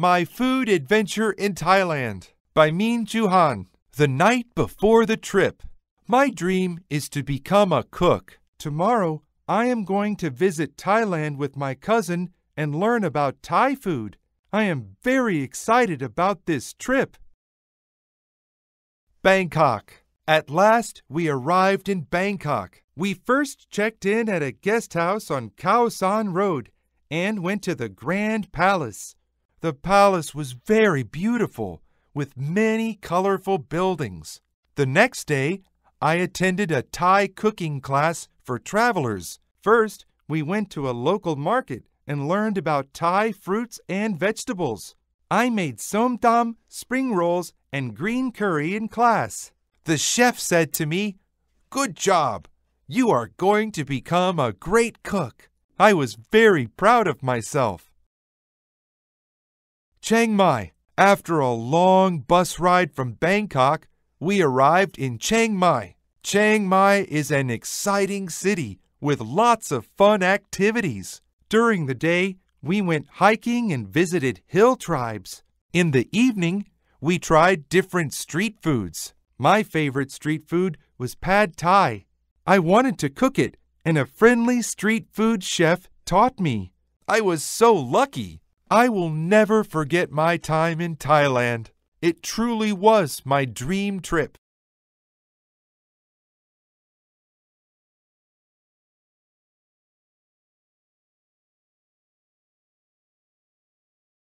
My Food Adventure in Thailand by Min Juhan. The night before the trip. My dream is to become a cook. Tomorrow, I am going to visit Thailand with my cousin and learn about Thai food. I am very excited about this trip. Bangkok. At last, we arrived in Bangkok. We first checked in at a guest house on Khao San Road and went to the Grand Palace. The palace was very beautiful, with many colorful buildings. The next day, I attended a Thai cooking class for travelers. First, we went to a local market and learned about Thai fruits and vegetables. I made som tam, spring rolls, and green curry in class. The chef said to me, Good job! You are going to become a great cook. I was very proud of myself. Chiang Mai. After a long bus ride from Bangkok, we arrived in Chiang Mai. Chiang Mai is an exciting city with lots of fun activities. During the day, we went hiking and visited hill tribes. In the evening, we tried different street foods. My favorite street food was pad thai. I wanted to cook it, and a friendly street food chef taught me. I was so lucky. I will never forget my time in Thailand. It truly was my dream trip.